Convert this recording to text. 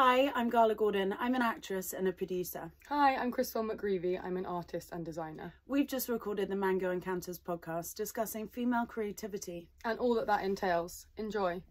Hi, I'm Gala Gordon. I'm an actress and a producer. Hi, I'm Christabel MacGreevy. I'm an artist and designer. We've just recorded the Mango Encounters podcast discussing female creativity. And all that that entails. Enjoy.